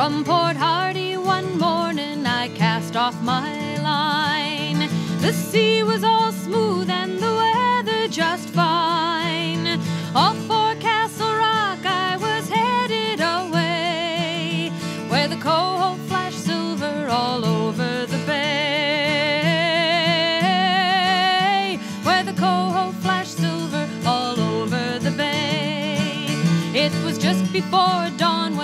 From Port Hardy one morning I cast off my line. The sea was all smooth and the weather just fine. The flashed silver all over the bay. It was just before dawn